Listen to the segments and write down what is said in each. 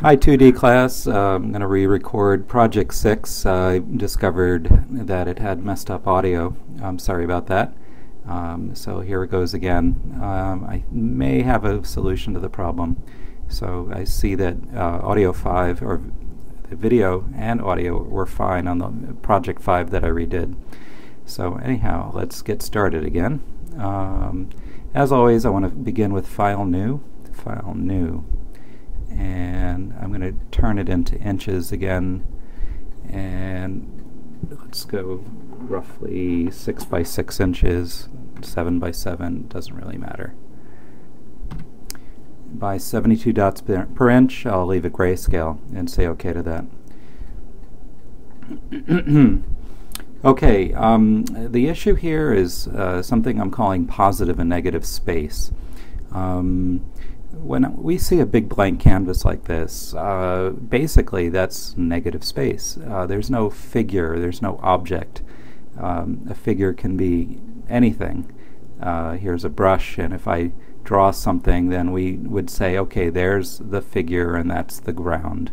Hi 2D class, uh, I'm going to re-record Project 6. Uh, I discovered that it had messed up audio. I'm sorry about that. Um, so here it goes again. Um, I may have a solution to the problem. So I see that uh, audio 5, or the video and audio were fine on the Project 5 that I redid. So anyhow, let's get started again. Um, as always, I want to begin with File New. File New and I'm going to turn it into inches again. And let's go roughly 6 by 6 inches 7 by 7 doesn't really matter. By 72 dots per, per inch I'll leave a grayscale and say okay to that. Okay um, the issue here is uh, something I'm calling positive and negative space. Um, when we see a big blank canvas like this, uh, basically that's negative space. Uh, there's no figure, there's no object. Um, a figure can be anything. Uh, here's a brush, and if I draw something, then we would say, okay, there's the figure, and that's the ground.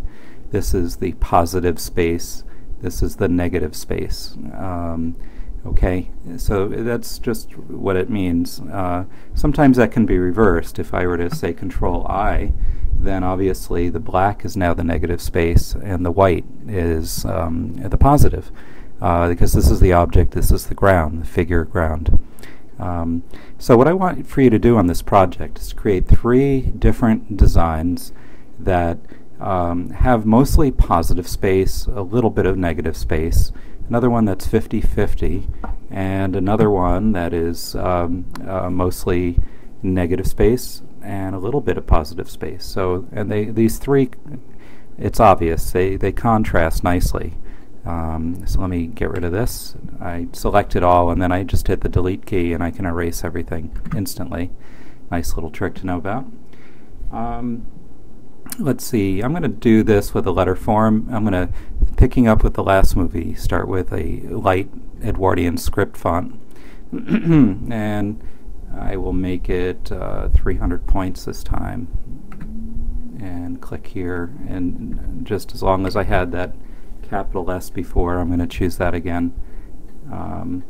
This is the positive space, this is the negative space. Um, Okay, so that's just what it means. Uh, sometimes that can be reversed. If I were to say Control I, then obviously the black is now the negative space and the white is um, the positive, uh, because this is the object, this is the ground, the figure ground. Um, so what I want for you to do on this project is create three different designs that um, have mostly positive space, a little bit of negative space, another one that's 50-50, and another one that is um, uh, mostly negative space and a little bit of positive space. So, and they these three, it's obvious they they contrast nicely. Um, so let me get rid of this. I select it all, and then I just hit the delete key, and I can erase everything instantly. Nice little trick to know about. Um, let's see, I'm going to do this with a letter form. I'm going to, picking up with the last movie, start with a light Edwardian script font. and I will make it uh, 300 points this time. And click here. And just as long as I had that capital S before, I'm going to choose that again. Um,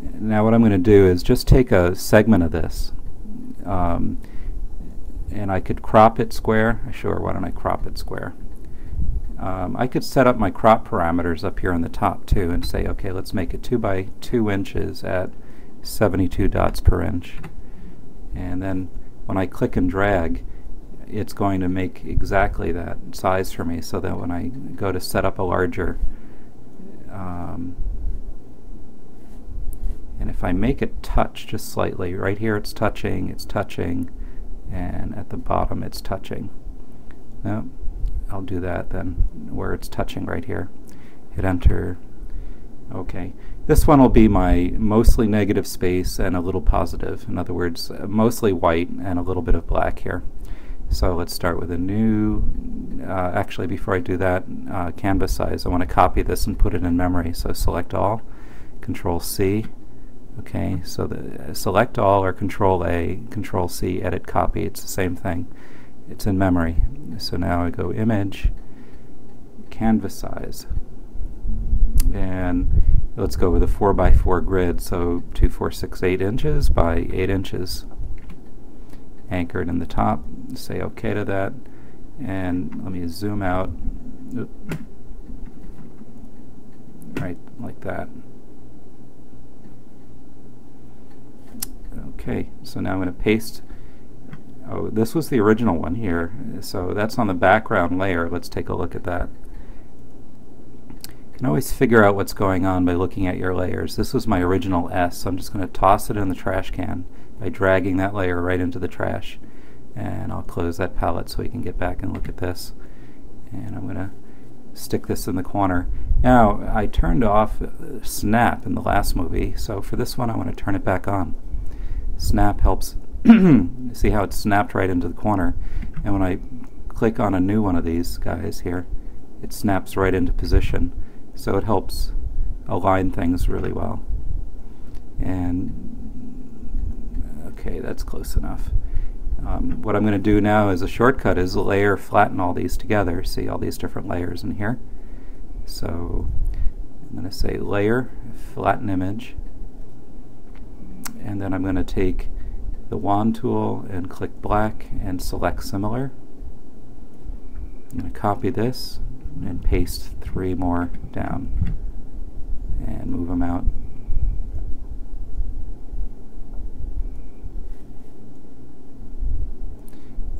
now what I'm going to do is just take a segment of this. Um, and I could crop it square. Sure, why don't I crop it square? Um, I could set up my crop parameters up here on the top too and say, okay, let's make it 2 by 2 inches at 72 dots per inch. And then when I click and drag, it's going to make exactly that size for me so that when I go to set up a larger um, and if I make it touch just slightly, right here it's touching, it's touching, and at the bottom it's touching. No, I'll do that then where it's touching right here. Hit enter. Okay. This one will be my mostly negative space and a little positive. In other words, mostly white and a little bit of black here. So let's start with a new, uh, actually before I do that, uh, canvas size. I want to copy this and put it in memory. So select all, control C, Okay, so the uh, select all or control A, control C, edit copy, it's the same thing. It's in memory. So now I go image, canvas size, and let's go with a 4 by 4 grid, so 2, 4, 6, 8 inches by 8 inches. Anchored in the top, say OK to that, and let me zoom out. Right, like that. Okay, so now I'm going to paste. Oh, this was the original one here. So that's on the background layer. Let's take a look at that. You can always figure out what's going on by looking at your layers. This was my original S, so I'm just going to toss it in the trash can by dragging that layer right into the trash. And I'll close that palette so we can get back and look at this. And I'm going to stick this in the corner. Now, I turned off snap in the last movie, so for this one I want to turn it back on snap helps see how it's snapped right into the corner. And when I click on a new one of these guys here it snaps right into position. So it helps align things really well. And okay that's close enough. Um, what I'm going to do now as a shortcut is layer flatten all these together. See all these different layers in here. So I'm going to say layer, flatten image, and then I'm going to take the wand tool and click black and select similar. I'm going to copy this and paste three more down and move them out.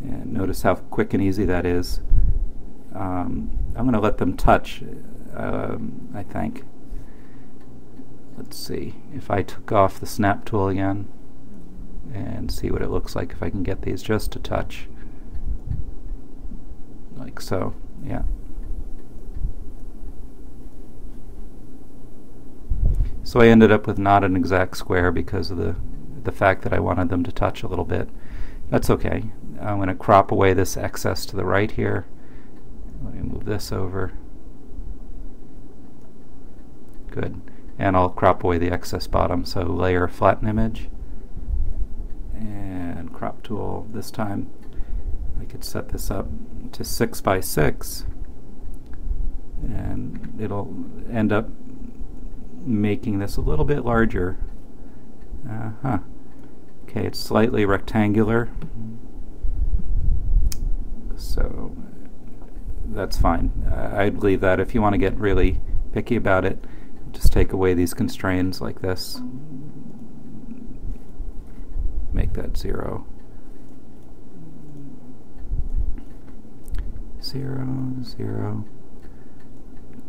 And notice how quick and easy that is. Um, I'm going to let them touch, um, I think. Let's see, if I took off the snap tool again and see what it looks like if I can get these just to touch. Like so, yeah. So I ended up with not an exact square because of the, the fact that I wanted them to touch a little bit. That's okay. I'm going to crop away this excess to the right here. Let me move this over. Good. And I'll crop away the excess bottom. So layer flatten image and crop tool this time. I could set this up to 6 by 6 and it'll end up making this a little bit larger. Uh huh. Okay, it's slightly rectangular. So that's fine. Uh, I'd leave that. If you want to get really picky about it, just take away these constraints like this. Make that zero. Zero, zero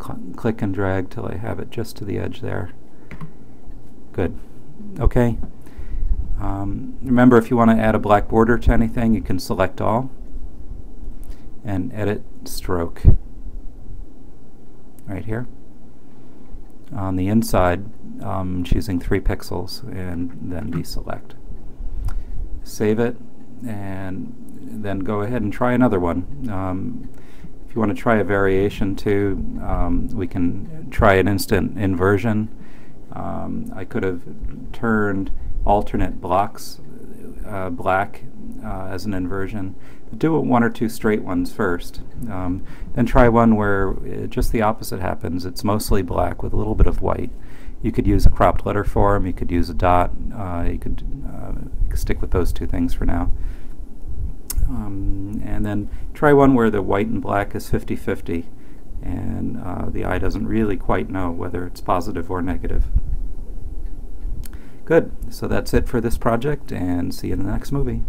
cl click and drag till I have it just to the edge there. Good. Okay. Um, remember, if you want to add a black border to anything, you can select all and edit stroke right here. On the inside, um, choosing three pixels and then deselect. Save it and then go ahead and try another one. Um, if you want to try a variation too, um, we can try an instant inversion. Um, I could have turned alternate blocks uh, black uh, as an inversion. Do one or two straight ones first. Um, then try one where just the opposite happens. It's mostly black with a little bit of white. You could use a cropped letter form, you could use a dot, uh, you could uh, stick with those two things for now. Um, and then try one where the white and black is 50-50 and uh, the eye doesn't really quite know whether it's positive or negative. Good, so that's it for this project and see you in the next movie.